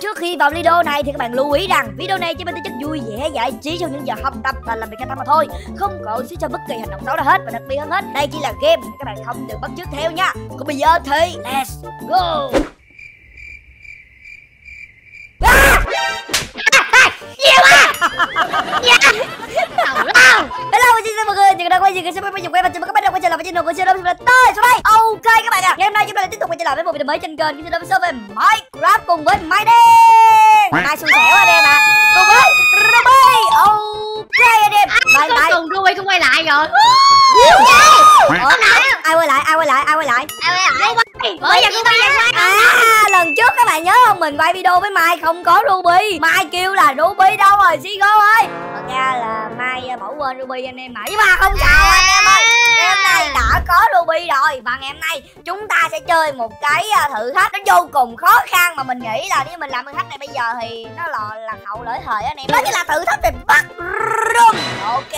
Trước khi vào video này thì các bạn lưu ý rằng video này chỉ mang tính chất vui vẻ giải trí trong những giờ học tập và làm việc căng thẳng mà thôi, không có xíu cho bất kỳ hành động xấu nào hết và đặc biệt hơn hết, đây chỉ là game, các bạn không được bắt chước theo nha. Còn bây giờ thì let's go. Hello, xin chào mọi người, chào bạn quay trở lại với quay và chào mừng các bạn đã quay trở lại với channel của Sơn Đông Tôi số đây. Ok các bạn ạ, ngày hôm nay chúng ta lại tiếp tục quay trở lại với một video mới trên kênh của Sơn Đông về Minecraft cùng với My Đen. Mai xui xẻo anh em ạ. Cùng với Ruby. Ok anh em. Ai Bye bye. cùng Ruby cũng quay lại rồi Ủa, ai quay lại? Ai quay lại? Ai quay lại? Bởi giờ cũng quay lại À, lần trước không? Mình quay video với Mai không có Ruby. Mai kêu là Ruby đâu rồi, Sigo ơi. Thật ra là Mai à, bỏ quên Ruby anh em mà. Nhưng mà không sao anh em ơi. Ngày hôm nay đã có Ruby rồi và ngày hôm nay chúng ta sẽ chơi một cái à, thử thách nó vô cùng khó khăn mà mình nghĩ là nếu mình làm thử thách này bây giờ thì nó là là hậu lỗi thời anh em. Đó chính là thử thách về bắt room. Ok.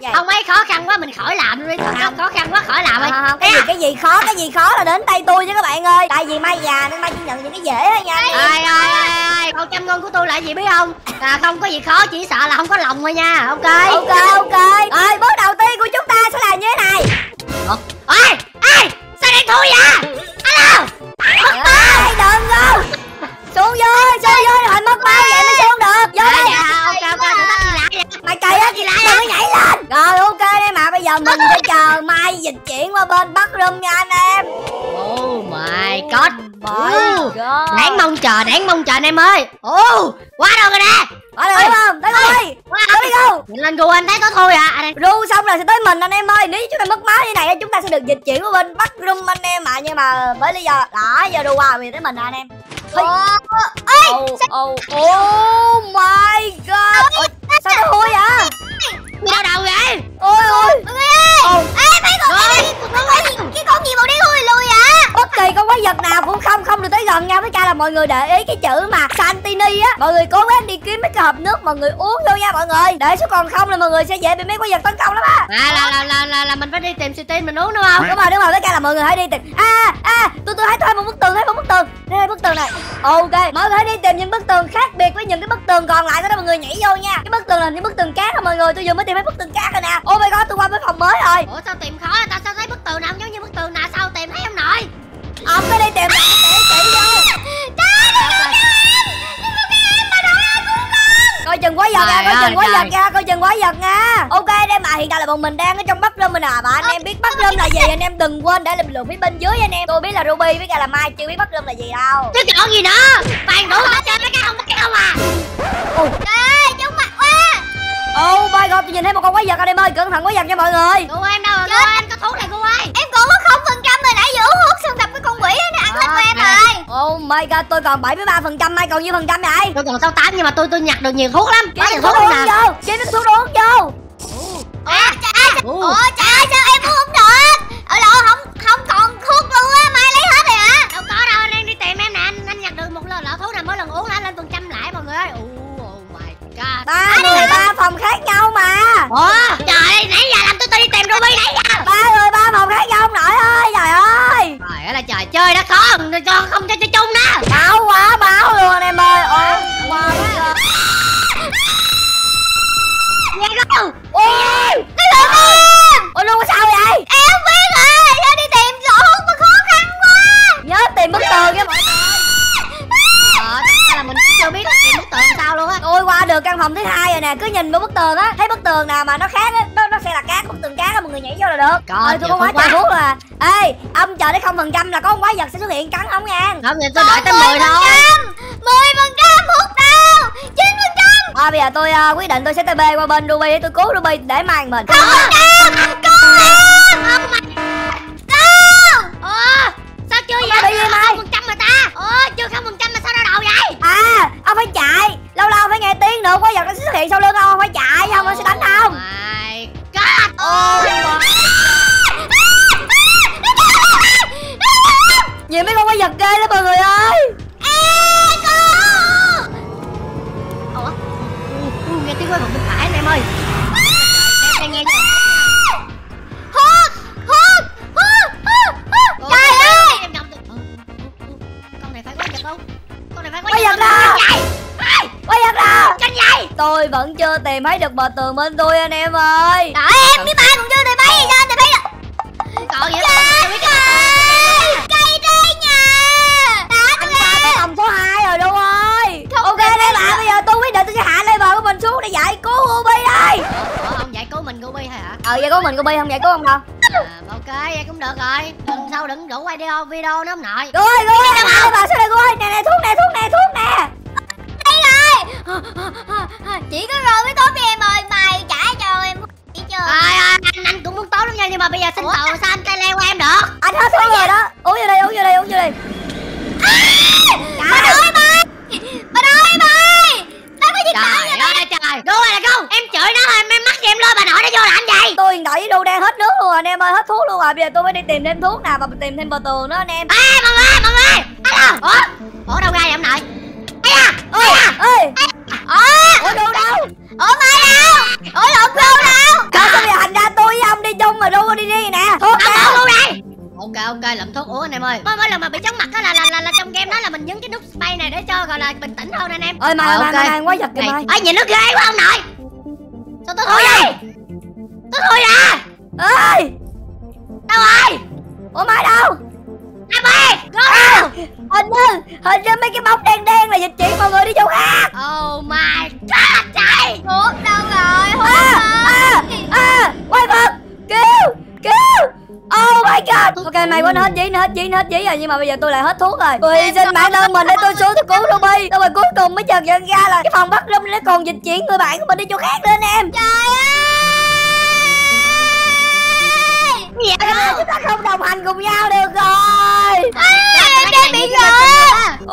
Vậy. Không ấy khó khăn quá mình khỏi làm đi Không khó khăn quá khỏi làm đi À, cái gì cái gì khó cái gì khó là đến tay tôi chứ các bạn ơi tại vì mai già nên mai chỉ nhận những cái dễ thôi nha Ai ai ai Con chăm ngon của tôi là gì biết không À không có gì khó chỉ sợ là không có lòng thôi nha Ok? Ok ok. Rồi bước đầu tiên của chúng ta sẽ là như thế này. Ê ê Sao đang thui vậy? Alo! Ê, đừng go xuống dưới xuống dưới rồi mất máu vậy mới xuống được. Vô đây. dạ ok ok mày kỳ á kỳ lại có nhảy lên. Rồi ok đây mà bây giờ mình sẽ chờ mai dịch chuyển qua bên bắc room nha anh em. Oh my god. Ooh, god Đáng mong chờ đáng mong chờ anh em ơi. Ồ quá đâu rồi nè ở đây đúng không tới rồi Quá tới lên gu anh thấy có thôi à Anh ru xong rồi sẽ tới mình anh em ơi. Nếu chúng ta mất máu như này chúng ta sẽ được dịch chuyển qua bên bắc room anh em ạ. Nhưng mà với lý do đó giờ ru qua vì tới mình à, anh em. Ôi, oh, oh, oh my god. Ôi, sao nó hôi vậy? Bị đau đầu vậy. Ôi ôi. Ồ, cái con gì màu đen quái vật nào cũng không không được tới gần nha với cả là mọi người để ý cái chữ mà Santini á. Mọi người cố gắng đi kiếm mấy cái hộp nước mọi người uống vô nha mọi người. Để số còn không là mọi người sẽ dễ bị mấy quái vật tấn công lắm á. À là là là là, là mình phải đi tìm City mình uống đúng không? Đúng rồi đúng rồi. Với cả là mọi người hãy đi tìm. À à tôi tôi thấy thêm một bức tường thấy một bức tường. Đây bức tường này. Ok mọi người hãy đi tìm những bức tường khác biệt với những cái bức tường còn lại đó mọi người nhảy vô nha. Cái bức tường là những bức tường cát đó mọi người. Tôi vừa mới tìm thấy bức tường cát rồi nè. Oh my god tôi qua với phòng mới rồi. Ủa sao tìm khó tao sao thấy bức tường nào giống như bức tường nào? Sao tìm thấy không nổi ông cứ đi tìm để chỉ vô. Coi chừng quái vật nha Trời coi chừng quái vật trời. nha coi chừng quái vật nha. Ok đây mà hiện tại là bọn mình đang ở trong bắc room mình à. Và anh em biết bắc room là gì anh em đừng quên để bình luận phía bên dưới anh em. Tôi biết là ruby với cả là mai chưa biết bắc room là gì đâu. Chứ còn gì nữa Toàn đủ hết trơn mấy cái không cái không à. Oh my god tôi nhìn thấy một con quái vật anh em ơi cẩn thận quái vật nha mọi người. Cô em đâu rồi cô em có thuốc này cô ơi. Em còn có không phần trăm rồi nãy giờ uống hút xong gặp cái con quỷ nó ăn hết của em rồi. Oh my god tôi còn 73 phần trăm mai còn nhiêu phần trăm vậy? Tôi còn 68 nhưng mà tôi tôi nhặt được nhiều thuốc lắm. Kiếm thuốc uống vô kiếm thuốc uống vô. À trời. Ủa. Trời ơi sao em uống không được? Ở lộ không không còn thuốc luôn á Mai lấy hết rồi hả? Đâu có đâu anh đang đi tìm em nè anh anh nhặt được một lọ lọ thuốc này mỗi lần uống là lên phần trăm lại mọi người ơi. Oh, oh my god. Ba người ba phòng khác nhau mà. Ủa? Trời ơi nãy giờ làm Không thì tôi đợi tới 10 thôi. 10 phần trăm hút đâu 9 phần trăm. Thôi bây giờ tôi ờ, quyết định tôi sẽ tb qua bên ruby để tôi cứu ruby để mang mình. Không trăm Con em. Không mà Con Ủa sao chưa vậy? bị gì mày? không phần trăm mà ta. Ủa chưa không phần trăm mà sao đau đầu vậy? À ông phải chạy. Lâu lâu phải nghe tiếng nữa quái vật nó xuất hiện sau lưng ông phải chạy không nó sẽ đánh ông. my god nhiều mấy con quái vật ghê lắm mọi người ơi. Ủa? Uh, uh, nghe tiếng quay phòng bên phải anh em ơi. Em nghe chưa? Ủa, này quái vật không? Con này phải quay giật ra! Quay giật ra! Chân vậy! Tôi vẫn chưa tìm thấy được bờ tường bên tôi anh em ơi. Đợi em biết ba còn chưa tìm thấy sao tìm thấy được Còn vậy Trời số 2 rồi đúng ơi. Không ok đây bạn bây giờ tôi quyết định tôi sẽ hạ level của mình xuống để giải cứu Ruby đây Ủa ông giải cứu mình Ruby hay hả? Ờ vậy cứu mình Ruby không giải cứu không đâu. À, Ok vậy cũng được rồi. Lần sau đừng rủ quay video video nữa ông nội. Ruby Ruby em hạ level xuống đây Ruby nè nè thuốc nè thuốc nè thuốc nè. Đây rồi. Chỉ có rồi mới tốt đi em ơi Mày trả cho em Đi chưa? Ai ai anh anh cũng muốn tốt lắm nha nhưng mà bây giờ xin Ủa? tàu sao anh tay leo qua em được? Anh hết thuốc rồi đó. Uống vô đây uống vô đây uống vô đây Bà ơi bà Bà ơi bà Nó có gì Trời ơi trời. Gu ơi là Gu Em chửi nó rồi em mắc gì em lôi bà nội nó vô làm gì tôi hiện tại với đu đang hết nước luôn rồi anh em ơi hết thuốc luôn rồi. Bây giờ tôi phải đi tìm thêm thuốc nào và tìm thêm bờ tường nữa anh em. Ê mọi người mọi người Alo. Ủa? Ủa đâu ra vậy ông nội? Ây da ơi ơi Ủa? Ủa đu đâu Ủa mai đâu. Ủa lộn rô đâu. Sao sao bây giờ thành ra tôi với ông đi chung mà đu đi đi nè. Thuốc Ông nào ổn luôn đây Ok ok lượm thuốc uống anh em ơi. Mỗi mỗi lần mà bị chóng mặt á là, là là là trong game đó là mình nhấn cái nút space này để cho gọi là bình tĩnh hơn anh em. Ơi mai Ờ, mai ok. mai quá giật kìa mai. Ơi nhìn nó ghê quá ông nội. Sao tôi thui vậy? Tôi thui ra ơi Đâu rồi? Ủa mai đâu? Em ơi! Go à, hình như hình như mấy cái bóng đen đen là dịch chuyển mọi người đi chỗ khác. Oh my Ok mày quên hết giấy, hết giấy, hết giấy rồi Nhưng mà bây giờ tôi lại hết thuốc rồi. Tôi hy sinh bản thân mình để tôi xuống tôi cứu Ruby. Tôi mà cuối cùng mới chợt nhận ra là Cái phòng bắt room nó còn dịch chuyển người bạn của mình đi chỗ khác nữa anh em. Trời ơi! Bây giờ chúng ta không đồng hành cùng nhau được rồi. Em đang bị gỡ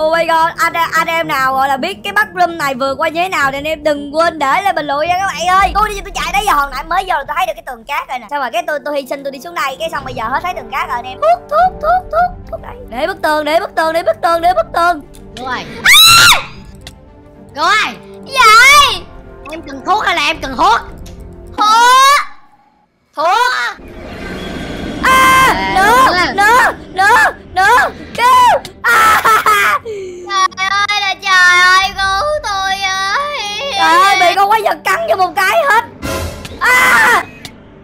Oh my god anh, anh em nào gọi là biết cái bắt room này vượt qua như thế nào Thì anh em đừng quên để lại bình luận nha các bạn ơi. Tôi đi tôi chạy đấy giờ hồi nãy mới vô là tôi thấy được cái tường cát rồi nè. Xong rồi cái tôi tôi hy sinh tôi đi xuống đây Cái xong bây giờ hết thấy tường cát rồi anh em. Thuốc thuốc thuốc thuốc thuốc đây. Để bức tường để bức tường để bức tường để bức tường. Rồi. Rồi. Vậy Em cần thuốc hay là em cần hút vật cắn cho một cái hết. À,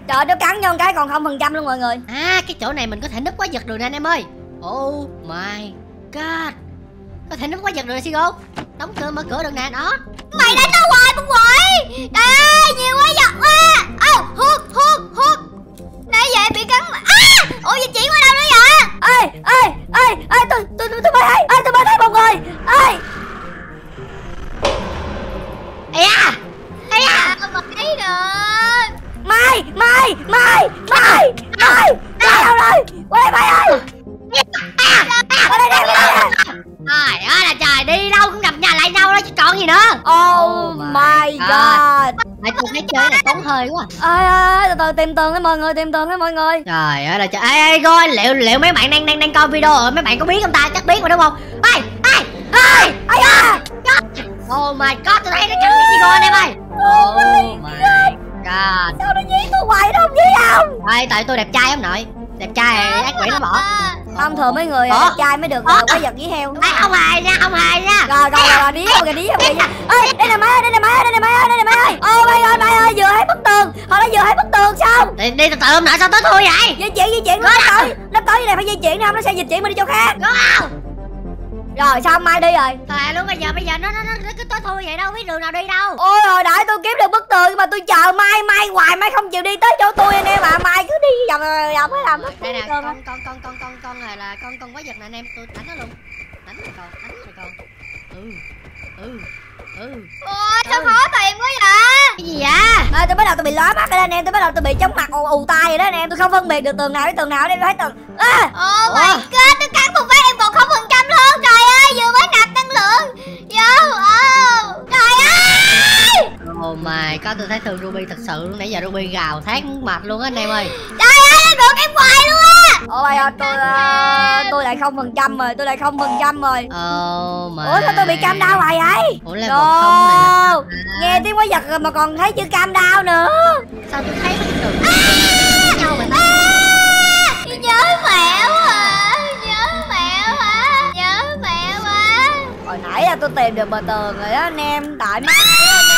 trời nó cắn cho một cái còn không phần trăm luôn mọi người. À cái chỗ này mình có thể núp quá giật được nè anh em ơi. Oh my god. Có thể núp quá giật được nè Sigo. Đóng cửa mở cửa được nè đó. Mày đánh nó hoài con quỷ Trời ơi nhiều quá giật quá. Ô hút hút hút. Nãy giờ em bị cắn mà. À, Ủa dịch chuyển qua đâu nữa vậy? Ê ê ê ê tôi tôi tôi tôi mới thấy ê tôi mới thấy một người ê quá ê ê từ từ tìm tường đấy mọi người tìm tường đấy mọi người. Trời ơi là trời. Ê ê coi liệu liệu mấy bạn đang đang đang coi video rồi? Mấy bạn có biết không ta? Chắc biết mà đúng không? Ê ê ê ây da! Oh my god tôi thấy nó cắn cái Sigo anh em ơi. Oh my god. Sao nó dí tôi hoài nó không dí không? Ê tại tôi đẹp trai ông nội. Đẹp trai ác quỷ nó bỏ À, thông thường mấy người Ủa? đẹp trai mới được uh, quái vật dí heo. Ê không hề nha không hề nha. Rồi rồi rồi rồi đi không kìa đi không nha ê đây là máy ơi đây là máy ơi đây là máy ơi đây là máy ơi. Oh my god máy ơi vừa thấy bức tường. Họ đã vừa thấy bức tường xong Đi, đi từ từ ông nội sao tới thui vậy? Di chuyển di chuyển nó tới nó tới như này phải di chuyển không nó sẽ di chuyển mình đi chỗ khác. Đúng không rồi xong mai đi rồi? Thề luôn bây giờ bây giờ nó nó nó, cứ tới thui vậy đâu biết đường nào đi đâu. Ôi rồi đãi tôi kiếm được bức tường mà tôi chờ mai mai hoài mai không chịu đi tới chỗ tôi anh em à mai cứ đi vòng vòng phải làm mất Đây nè tường con con con con con con này là con con quái vật nè anh em tôi đánh nó luôn. Đánh rồi con đánh rồi con Ừ ừ ừ. Ôi sao khó tìm quá vậy? Cái gì vậy? À, tôi bắt đầu tôi bị lóa mắt rồi đó anh em tôi bắt đầu tôi bị chóng mặt ù, ù tai rồi đó anh em. Tôi không phân biệt được tường nào với tường nào đây tôi thấy tường à, Oh my god tôi cắn god tôi thấy thường Ruby thật sự luôn nãy giờ Ruby gào thét muốn mệt luôn á anh em ơi. Trời ơi nó được em hoài luôn á. Oh my god tôi ờ, tôi lại không phần trăm rồi tôi lại không phần trăm rồi. Oh my ủa sao tôi bị cam đau hoài vậy? Ủa level không này là nghe tiếng quái vật rồi mà còn thấy chữ cam đau nữa. Sao tôi thấy cái đường nhau mà à, Nhớ mẹ quá à. Nhớ mẹ quá Nhớ mẹ quá. Hồi nãy là tôi tìm được bờ tường rồi đó anh em má anh em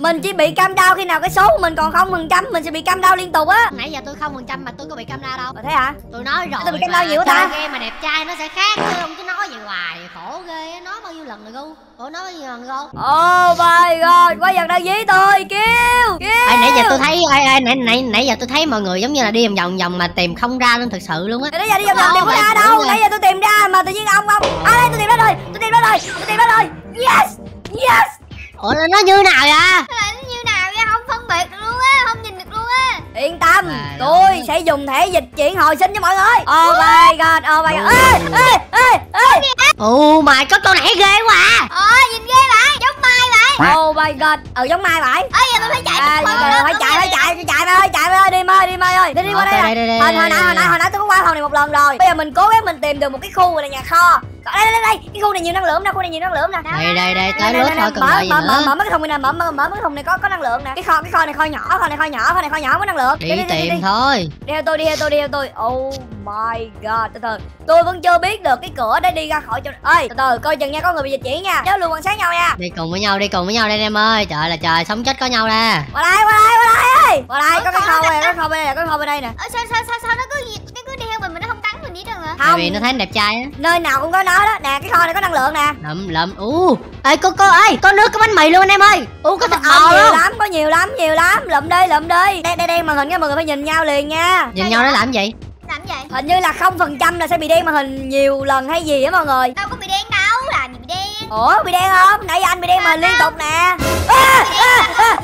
Mình chỉ bị cam đau khi nào cái số của mình còn không phần trăm Mình sẽ bị cam đau liên tục á. Nãy giờ tôi không phần trăm mà tôi có bị camera đâu. Ờ, Thế hả? tôi nói rồi Tôi bị cam đau nhiều quá ta. game mà đẹp trai nó sẽ khác chứ không cứ nói gì hoài khổ ghê á. nói bao nhiêu lần rồi gu? Ủa nói bao nhiêu lần rồi Oh my god Quái vật đang dí tôi Kêu Kêu. Nãy giờ tôi thấy ê, ê, nãy, nãy, nãy giờ tôi thấy mọi người giống như là đi vòng vòng vòng mà tìm không ra luôn thực sự luôn á. Nãy giờ đi vòng vòng tìm có Đâu, ra đâu. Nãy giờ tôi tìm ra mà tự nhiên ông ông À đây tôi tìm ra rồi Tôi tìm ra rồi Tôi tìm ra rồi. Yes Yes ủa là nó như nào vậy? Nó lại như nào vậy? Không phân biệt được luôn á không nhìn được luôn á. Yên tâm À, Tôi sẽ dùng thẻ dịch chuyển hồi sinh cho mọi người. Oh my god Oh my god. Ê ê ê ê. Ồ mày có con này ghê quá. À. ờ nhìn ghê vậy giống mai vậy. Oh my god. Ừ giống mai vậy. Ơ giờ tôi phải chạy À, phải chạy, phải chạy, phải chạy mày ơi, chạy mày ơi, đi mày, đi mày ơi, đi đi qua đây nè. Hồi nãy, hồi nãy, hồi nãy tôi phòng này một lần rồi. Bây giờ mình cố gắng mình tìm được một cái khu là nhà kho. Đây, đây, đây, đây, cái khu này nhiều năng lượng nè, khu này nhiều năng lượng nè. đây đây đây tới đây, thôi đây, cần mở, gì mở, mở, nữa mở mấy cái thùng này nè, mở, mở, mở cái thùng này có có năng lượng nè. Cái kho, cái kho này kho nhỏ, kho này kho nhỏ, kho này kho nhỏ có năng lượng. đi tìm thôi Đi theo tôi, đi theo tôi, đi theo tôi. Oh my god, từ từ. Tôi vẫn chưa biết được cái cửa để đi ra khỏi chỗ. Ơi, từ từ, coi chừng nha, có người bị dịch chuyển nha. Nhớ luôn quan sát nhau nha. đi cùng với nhau đi cùng với nhau đây em ơi trời là trời sống chết có nhau nè Qua đây, qua đây, qua đây ơi. Qua đây, có cái kho này này, có kho bên đây, có kho bên đây nè. sao sao sao sao nó cứ gì nó cứ đi theo mình mà nó không cắn mình gì đâu hả? Tại Không, vì nó thấy đẹp trai á. Nơi nào cũng có nó đó. Nè cái kho này có năng lượng nè. Lụm lụm u ê có có ê có nước có bánh mì luôn anh em ơi. U có thịt Ờ, bò nhiều lắm có nhiều lắm nhiều lắm. Lụm đi lụm đi. Đen đen đen màn hình nha mọi người phải nhìn nhau liền nha. Nhìn nhau để làm gì? Làm vậy hình như là không phần trăm là sẽ bị đen màn hình nhiều lần hay gì á mọi người. Đâu có bị đen đâu làm gì bị đen? Ủa bị đen không? Nãy giờ anh bị đen màn hình liên tục nè. À, à, à.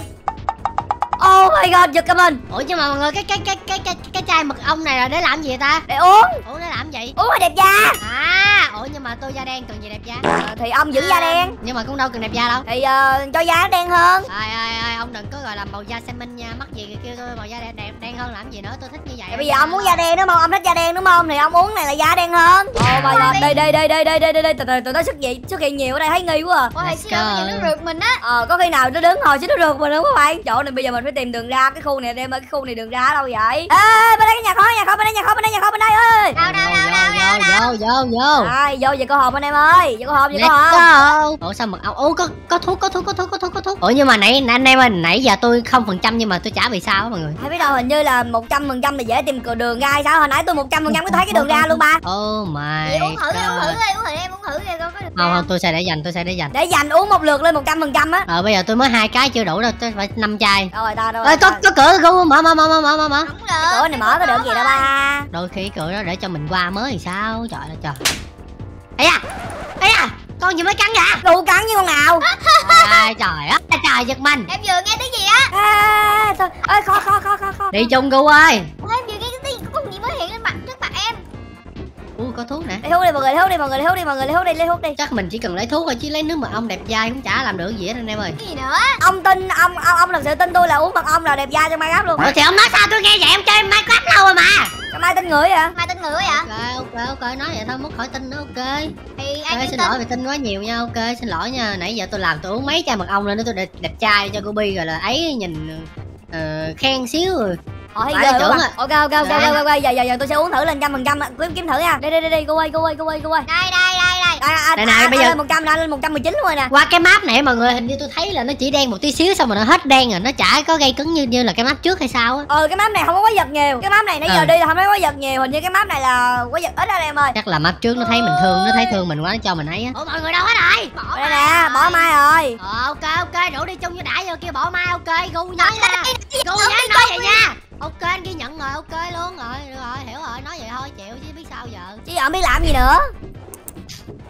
Oh my god giật cả mình. Ủa nhưng mà mọi người cái cái cái cái cái cái chai mật ong này là để làm gì vậy ta? Để uống. Ủa để làm gì? Uống là đẹp da. À ủa nhưng mà tôi da đen cần gì đẹp da? Ờ, thì ông giữ da đen. nhưng mà cũng đâu cần đẹp da đâu. Thì ờ, cho da đen hơn. Ai ai ai ông đừng có gọi là màu da xem minh nha. Mắc gì kêu tôi màu da đen, đen đen hơn làm gì nữa. Tôi thích như vậy. Thì bây giờ ông muốn da đen đúng không? Ông thích da đen đúng không? Thì ông uống này là da đen hơn. Oh my god đây đây đây đây đây đây đây đây từ từ từ nó xuất hiện xuất hiện nhiều ở đây thấy nghi quá à. Ôi xưa nó rượt mình á. Ờ có khi nào nó đứng hồi chứ nó rượt mình không các bạn Chỗ này bây giờ mình phải tìm đường ra Cái khu này đem ơi cái khu này đường ra ở đâu vậy? Ê bên đây cái nhà kho nhà kho bên đây nhà kho bên đây nhà kho bên đây ơi. Đâu đâu đâu đâu đâu đâu vô vô vô Rồi vô về cô hộp anh em ơi Vô cô hộp vô cô hộp. Ủa sao mật ong? Ô có có thuốc có thuốc có thuốc có thuốc có thuốc. Ủa nhưng mà nãy anh em ơi, nãy giờ tôi không phần trăm nhưng mà tôi chả bị sao á mọi người. Hay biết đâu hình như là 100% là dễ tìm cửa đường ra hay sao Hồi nãy tôi 100% có thấy cái đường ra luôn ba Oh my. Vậy uống thử đi uống thử đi uống thử đi em uống thử đi coi có được Không không tôi sẽ để dành tôi sẽ để dành. Để dành uống một lượt lên 100% á Ờ bây giờ tôi mới hai cái chưa đủ đâu, tôi phải năm chai. Rồi ta đâu Ê rồi có có cửa gu mở mở mở mở mở mở không được cửa này mở có được gì đâu ba Đôi khi cửa đó để cho mình qua mới thì sao? Trời ơi trời. Ây da. Ây da. Con gì mới cắn vậy? Đủ cắn như con nào Trời trời á. Trời giật mình. em vừa nghe tiếng gì á à, thôi ơi kho kho kho kho Đi chung gu ơi. Em vừa nghe cái tiếng có con gì mới hiện lên mặt trước mặt em Ui có thuốc nè. Lấy thuốc đi mọi người lấy thuốc đi mọi người lấy thuốc đi mọi người lấy thuốc đi lấy thuốc đi Chắc mình chỉ cần lấy thuốc thôi chứ lấy nước mật ong đẹp dai cũng chả làm được gì hết anh em ơi. cái gì nữa Ông tin ông ông ông thật sự tin tôi là uống mật ong là đẹp da cho Minecraft luôn Ủa thì ông nói sao tôi nghe vậy em chơi Minecraft lâu rồi mà. Sao mai tin người vậy? Mai tên người vậy? Ok ok ok. Nói vậy thôi mất khỏi tin nữa ok. Thì ai ok tin xin tin? lỗi vì tin quá nhiều nha ok. Xin lỗi nha. Nãy giờ tôi làm tôi uống mấy chai mật ong lên đó tôi đẹp, đẹp trai cho cô bi rồi là ấy nhìn ờ, khen xíu rồi Ờ thấy Phải trưởng quá à. Ok ok ok Dạ. ok ok. Giờ giờ giờ tôi sẽ uống thử lên trăm phần trăm kiếm kiếm thử nha. Đi đi đi đi cô ơi cô ơi cô ơi cô ơi. Đây đây đây đây. À, à, Đây này, à, bây à, giờ- lên 100 đã lên 119 luôn rồi nè. Qua cái map này mọi người hình như tôi thấy là nó chỉ đen một tí xíu xong rồi nó hết đen rồi nó chả có gây cứng như như là cái map trước hay sao á. Ờ cái map này không có quái vật nhiều. Cái map này nãy giờ Ờ. đi là không thấy quái vật nhiều Hình như cái map này là quái vật ít đó em ơi. Chắc là map trước nó thấy mình thương nó thấy thương mình quá nó cho mình ấy á. Ủa mọi người đâu hết rồi? Bỏ Đây nè bỏ mai rồi. Ờ ok ok rủ đi chung với đã giờ kia bỏ mai ok gu nhớ nha. gu nhớ nói vậy nha ok anh ghi nhận rồi ok luôn rồi được rồi hiểu rồi nói vậy thôi chịu chứ biết sao giờ. Chứ giờ không biết làm gì nữa.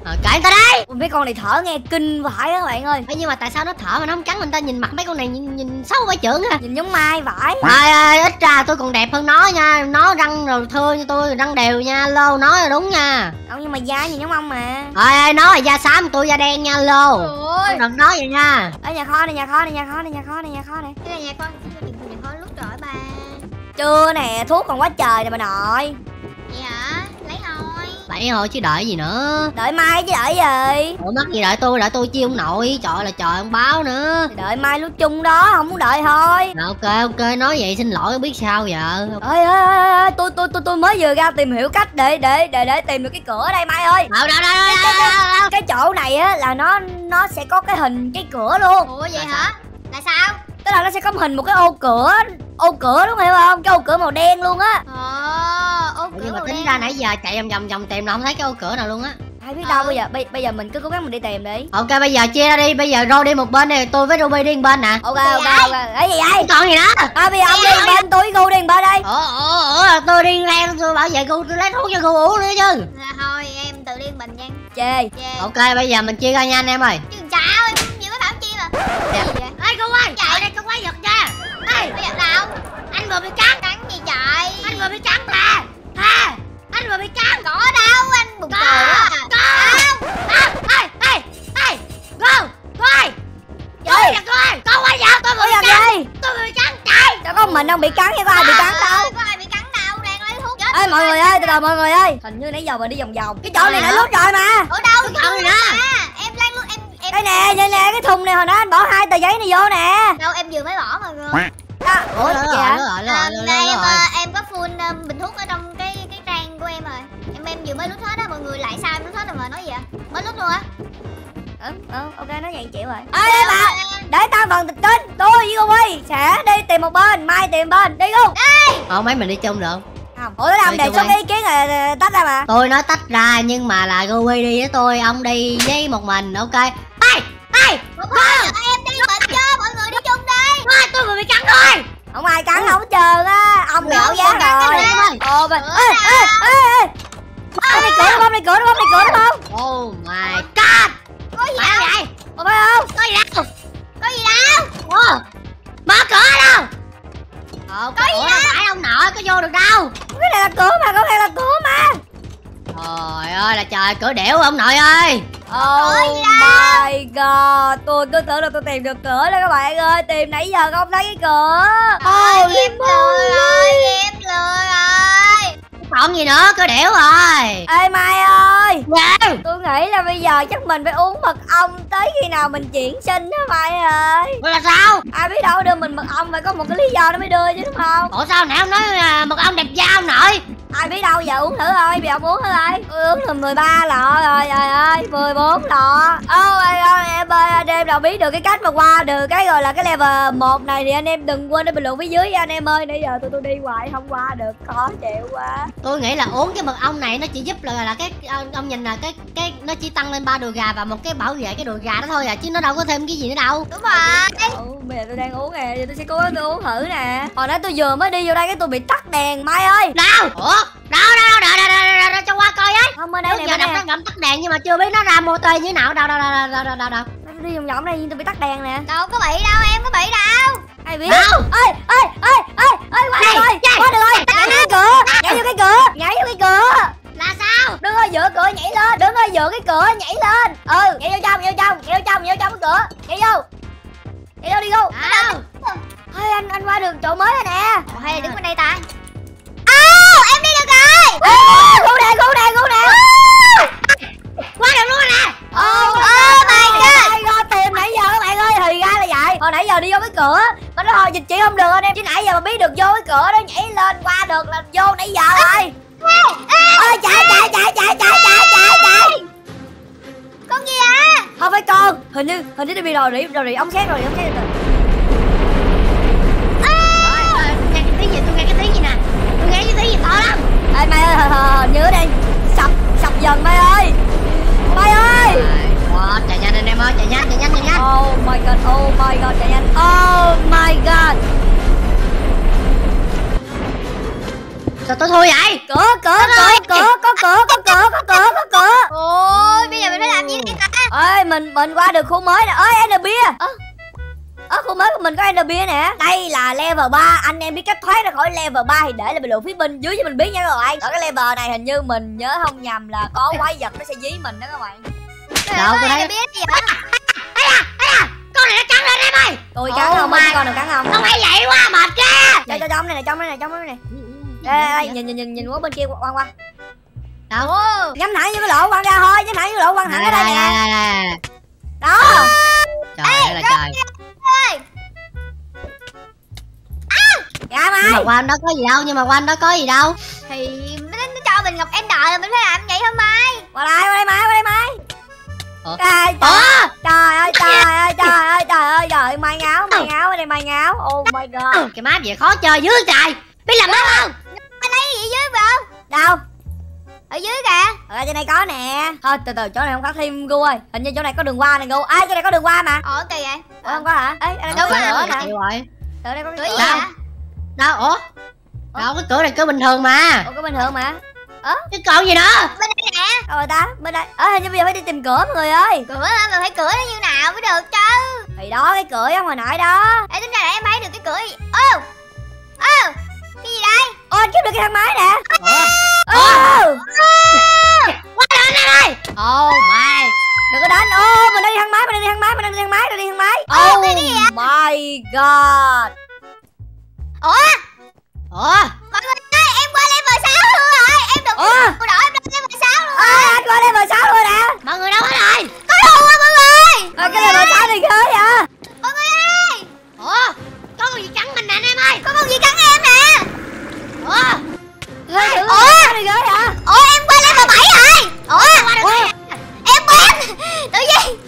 Ờ kệ người ta Ui, Mấy con này thở nghe kinh vãi các bạn ơi. Ê, nhưng mà tại sao nó thở mà nó không cắn mình ta? Nhìn mặt mấy con này nhìn, nhìn xấu quá trưởng ha Nhìn giống mai vãi. Trời ơi ít ra tôi còn đẹp hơn nó nha. Nó răng rồi thưa như tôi răng đều nha. Lô nói là đúng nha. Ông nhưng mà da nhìn giống ông mà. Trời ơi nó là da xám tôi da đen nha Lô. Không được nói vậy nha. Ở nhà kho này nhà kho này nhà kho này nhà kho này nhà kho này. Cái này nhà này nhà con lúc rồi ba Chưa nè thuốc còn quá trời nè bà nội. Vậy hả? Lấy thôi. Bảy thôi chứ đợi gì nữa. Đợi mai chứ đợi gì? Ủa mắc gì đợi tôi đợi tôi chiêu ông nội. Trời là trời ông báo nữa. Đợi mai lúc chung đó không muốn đợi thôi. Rồi, ok ok nói vậy xin lỗi biết sao giờ. Ơi ơi, tôi tôi tôi tôi mới vừa ra tìm hiểu cách để để để để tìm được cái cửa đây mai ơi. Đâu đâu đâu đâu đâu, đâu, đâu. cái chỗ này á là nó nó sẽ có cái hình cái cửa luôn. Ủa vậy hả? Là sao? Tức là nó sẽ có hình một cái ô cửa ô cửa đúng không hiểu không cái ô cửa màu đen luôn á. Ờ ô cửa nhưng mà màu tính đen. ra nãy giờ chạy vòng vòng vòng tìm mà không thấy cái ô cửa nào luôn á. Ai biết đâu Ờ. bây giờ bây, bây giờ mình cứ cố gắng mình đi tìm đi. Ok bây giờ chia ra đi. Bây giờ rô đi một bên đi tôi với ruby đi một bên nè. Ok ok ok. Cái gì vậy? Còn gì nữa. À bây giờ ông đi một bên tôi với cô đi một bên đây. Ủa ủa ủa tôi đi len tôi bảo vệ cô tôi lấy thuốc cho cô uống nữa chứ. À, thôi em tự liên bình nha. Chê. Ok bây giờ mình chia ra nha anh em ơi. Chứ sao em gì mới bảo chi mà. Dạ. Ê cô ơi Chạy. ở đây có quái vật nha ê bây giờ nào. Anh vừa bị cắn. Cắn gì trời anh vừa bị cắn mà. Ha anh vừa bị cắn. Có đâu anh bụng có. cười à có. À, ê ê ê. Go coi Gì? Trời ơi, quái vật tôi vừa bị cắn. tôi vừa bị cắn. Trời. Đâu có mình đâu bị cắn chứ có ai bị cắn đâu Đâu có ai bị cắn đâu đang lấy thuốc chết ê mọi người ơi từ từ mọi người ơi. Hình như nãy giờ mình đi vòng vòng. Cái chỗ này đã lút rồi mà. Ở đâu Cái chỗ này nè. em đang luôn em em đây nè đây nè cái thùng này hồi nãy anh bỏ hai tờ giấy này vô nè. Đâu em vừa mới bỏ mọi người à, ủa Lỡ gì rồi, lỡ rồi, lỡ À, rồi, em ờ, có full ờ, bình thuốc ở trong cái cái trang của em rồi. Em em vừa mới lút hết á mọi người lại sao em lút hết rồi mà nói gì ạ mới lút luôn á. Ừ, ừ, ok nói vậy chịu rồi. Ê bà để tao phần tịch tính tôi với cô Huy sẽ đi tìm một bên mai tìm bên. Đi không Ờ mấy mình đi chung được. Không? ủa Đi đề xuất đi. cái ý kiến là tách ra mà. Tôi nói tách ra nhưng mà là Ruby đi với tôi, ông đi với một mình, ok? Ê! Ê! một cắn rồi! không ai cắn không chờ á ông bị ảo giá rồi ồ Cửa ê ê ê này cửa đúng không này cửa đúng không này cửa đúng không Oh my god! có gì đâu không vậy? Ồ, phải không Có gì đâu? có gì đâu Ủa? Mở cửa đâu? Ờ, Có gì cửa đâu? phải ông nội, có vô được đâu cái này là cửa mà có thể là cửa mà Trời ơi là trời, cửa đẻo ông nội ơi Oh my god. Tôi cứ tưởng là tôi tìm được cửa đó các bạn ơi. Tìm nãy giờ không thấy cái cửa. Ôi, Holy em lừa rồi em lừa rồi. Còn gì nữa, cửa đẻo rồi Ê Mai ơi. Dạ Tôi nghĩ là bây giờ chắc mình phải uống mật ong Tới khi nào mình chuyển sinh đó Mai ơi. Rồi là sao? Ai biết đâu đưa mình mật ong Phải có một cái lý do nó mới đưa chứ đúng không? Ủa sao nãy ông nói là mật ong đẹp da ông nội? Ai biết đâu giờ uống thử thôi Bây giờ uống thử coi Tôi uống được 13 lọ rồi trời ơi 14 lọ. Oh my god em ơi anh em nào biết được cái cách mà qua được cái gọi là cái level 1 này Thì anh em đừng quên để bình luận phía dưới nha anh em ơi. Nãy giờ tôi tôi đi hoài không qua được Khó chịu quá. Tôi nghĩ là uống cái mật ong này nó chỉ giúp là là cái ông nhìn là cái cái nó chỉ tăng lên ba đùi gà và một cái bảo vệ cái đùi gà đó thôi à chứ nó đâu có thêm cái gì nữa đâu. đúng rồi Ừ, bây giờ tôi đang uống nè, giờ tôi sẽ cố gắng tôi uống thử nè Hồi nãy tôi vừa mới đi vô đây cái tôi bị tắt đèn Mai ơi Đâu? Ủa? Đâu đâu đâu đâu đâu đâu, cho qua coi ấy. Không ở đây giờ đây nó ngậm tắt đèn nhưng mà chưa biết nó ra mô tê như nào. Đâu đâu đâu đâu đâu đâu đâu. đi vòng vòng đây nhưng tôi bị tắt đèn nè đâu có bị đâu em có bị đâu Ai biết Đâu? ơi ơi ơi ơi ơi qua được rồi đây. qua được rồi nhảy vô cái cửa nhảy vô cái cửa cửa nhảy lên đứng ở giữa cái cửa nhảy lên. Ừ nhảy vô trong nhảy vô trong nhảy vô trong nhảy vô trong cái cửa. Nhảy vô. Nhảy vô đi vô Đâu? thôi anh anh qua được chỗ mới rồi nè. Ủa, hay là đứng bên đây ta? Ô, em đi được rồi. Cứu nè cứu nè cứu nè. Qua được luôn nè. Oh, oh my god. my god tìm nãy giờ các bạn ơi thì ra là vậy. Hồi nãy giờ đi vô cái cửa mà nó hồi dịch chuyển không được anh em. Chứ nãy giờ mà biết được vô cái cửa đó nhảy lên qua được là vô nãy giờ rồi ơi chạy chạy chạy chạy chạy chạy chạy chạy. Con gì à không phải con. Hình như hình như nó bị rò rỉ rò rỉ ống xét rồi ống xét rồi. Rồi, rồi, nghe cái tiếng gì? Tôi nghe cái tiếng gì nè. Tôi nghe cái tiếng gì to lắm. ê mai ơi hình như nó đang sập sập dần mai ơi. Mai ơi. Wow, chạy nhanh anh em ơi, chạy nhanh, chạy nhanh, chạy nhanh. oh my god oh my god chạy nhanh. Oh my god Sao tôi thui vậy? cửa cửa cửa cửa có cửa có cửa có cửa có cửa ôi bây giờ mình phải làm gì đây ta? Ơi mình mình qua được khu mới nè ơi Ender Beer. Ơ. Ơ khu mới của mình có Ender Beer nè. Đây là level 3 anh em biết cách thoát ra khỏi level 3 thì để lại bình luận phía bên dưới cho mình biết nha các bạn. Ở cái level này hình như mình nhớ không nhầm là có quái vật nó sẽ dí mình đó các bạn. Đâu, tôi thấy- biết gì hả con này nó cắn lên em ơi. tôi cắn Oh không mấy con nào cắn không. Không phải vậy quá mệt ghê. cho cho trong này này trong này này trong này này đây nhìn nhìn nhìn nhìn qua bên kia qua qua đâu nhắm thẳng vô cái lỗ quăng ra thôi nhắm thẳng vô cái lỗ quăng thẳng ở đây nè. đó. Trời ơi là trời. ơi dạ nhưng mà quanh đó có gì đâu nhưng mà quanh đó có gì đâu. Thì nó, nó cho mình ngọc ender là mình phải làm vậy không mai. Qua đây qua đây mai qua đây Ủa? Trời, trời, trời ơi trời ơi trời ơi trời ơi trời ơi mai ngáo mai ngáo ở đây mai ngáo. Oh my god. Cái map vậy khó chơi dữ trời biết làm map không? Anh lấy gì dưới phải không? Đâu? Ở dưới kìa. Ở trên đây có nè. Thôi từ từ chỗ này không có thêm gu ơi. Hình như chỗ này có đường qua nè gu. Ai chỗ này có đường qua mà. Ồ kỳ vậy? Ủa, không có hả? Ê ở đây Đâu có cửa hả? nè. rồi. Ở đây có cửa cái gì cửa. hả đâu? Ủa? Đâu cái cửa này cửa bình thường mà. Ủa có bình thường mà. Chứ còn gì nữa bên đây nè. Đâu rồi ta bên đây. Ơ hình như bây giờ phải đi tìm cửa mọi người ơi. Cửa hả? Mình phải cửa nó như nào mới được chứ? Thì đó cái cửa hồi nãy đó. Ê tính ra là em thấy được cái cửa gì? Ô! Ô cái gì đây? Ôi anh kiếm được cái thang máy nè. Ủa? Ô quá lên đây ơi oh my. Đừng có đánh ô mình đang đi thang máy mình đang đi thang máy mình đang đi thang máy mình đang đi thang máy. Ô, oh vậy? my god. Ủa? Ủa? Mọi người ơi em qua level 6 luôn rồi. Em được Ủa? cô đỏ em lên level 6 luôn ơ anh qua level sáu rồi nè. Mọi người đâu hết rồi có đồ à mọi người? Ờ, cái level sáu này ghê vậy? Mọi người ơi. Ủa? Có con gì cắn mình nè anh em ơi? Có con gì cắn em ủa? Ủa? ủa em qua level 7 rồi. Ủa em quên. Tự nhiên.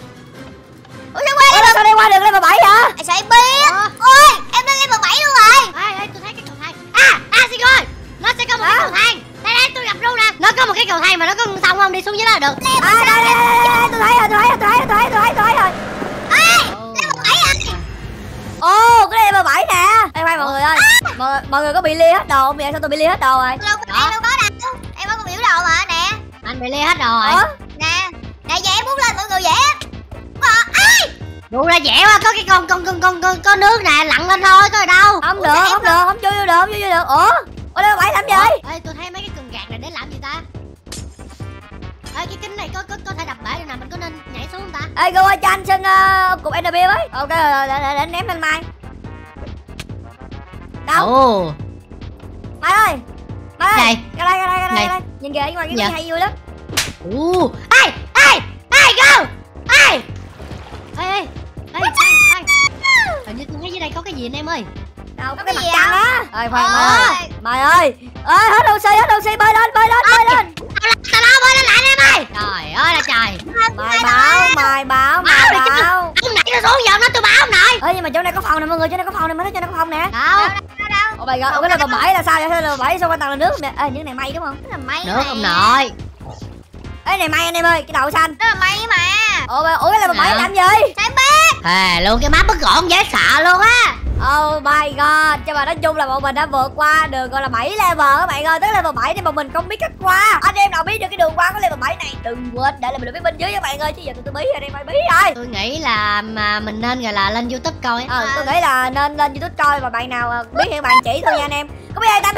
Ủa sao qua Ủa, level sao đây qua được level bảy vậy? À, sao em biết? Ôi em lên level 7 luôn rồi. Ê ê tôi thấy cái cầu thang. À à xin ơi nó sẽ có một cái Hả? cầu thang. Đây đây tôi gặp luôn nè. Nó có một cái cầu thang mà nó có sông không? Đi xuống dưới đó là được. À đây đây đây đây tôi thấy rồi tôi thấy rồi tôi thấy rồi tôi thấy rồi tôi thấy rồi. Ê Ồ. level 7 rồi. Ô cái level bảy nè. Ê khoan mọi người ơi mọi, mọi người có bị lia hết đồ không? Vậy sao tôi bị lia hết đồ rồi? Đâu em đâu có đâu em có biểu đồ mà nè. Anh bị lia hết rồi. Ủa? Nè. Nè em bút lên mọi người dễ Ờ, ai? Đủ ra dẻo à có cái con con con con con có nước nè lặn lên thôi có đâu. Không Ủa, được không được không chui vô được không chui vô được. Ủa? Ủa level bảy làm gì? Ê tôi thấy mấy cái cần gạt này để làm gì ta? Ê cái kính này có có có thể đập bể được nè mình có nên nhảy xuống không ta? Ê go ơi cho anh xin uh, cục NB với ok để, để, để ném lên mai đâu? Ồ. Mai ơi mai ơi. Này. ra đây ra đây ra đây, đây. Nhìn kìa ngoài cái Dạ. này hay vui lắm. Ồ. Ê ê ê go. Ê ê ê ê ê ê hình như tôi thấy dưới đây có cái gì anh em ơi? Đâu có cái cái mặt trăng á. Ơi khoan ơi. Mày ơi. Ơi hết oxy hết oxy bơi lên bơi lên bơi lên. Tao đâu bơi lên lại anh em ơi. Trời ơi là trời. Mày báo mày báo mày Báo. ông nãy nó xuống giờ nó tôi báo ông nội. Ơi nhưng mà chỗ này có phòng nè mọi người chỗ này có phòng nè mới thấy chỗ này có phòng nè. Đâu my god, ồ cái level 7 là sao vậy? Level 7 sao quan tầng là nước nè. Ê, những này may đúng không? Cái là máy nước ông nội Ê này may anh em ơi, cái đậu xanh. Đó là máy mà Ồ, mà- ủa cái level 7 Hả? làm gì? Sao biết thề luôn cái map bất gọn dễ sợ luôn á Oh my god, nhưng mà nói chung là bọn mình đã vượt qua được gọi là 7 level các bạn ơi. Tới level 7 thì bọn mình không biết cách qua. Anh em nào biết được cái đường qua của level 7 này? Đừng quên để lại bình luận phía bên dưới các bạn ơi. Chứ giờ tụi tôi bí rồi, đây phải bí rồi tôi nghĩ là mà mình nên gọi là lên youtube coi Ờ, tôi nghĩ là nên lên youtube coi Và bạn nào ờ, biết thì bạn? Chỉ thôi nha anh em. Có biết ai ta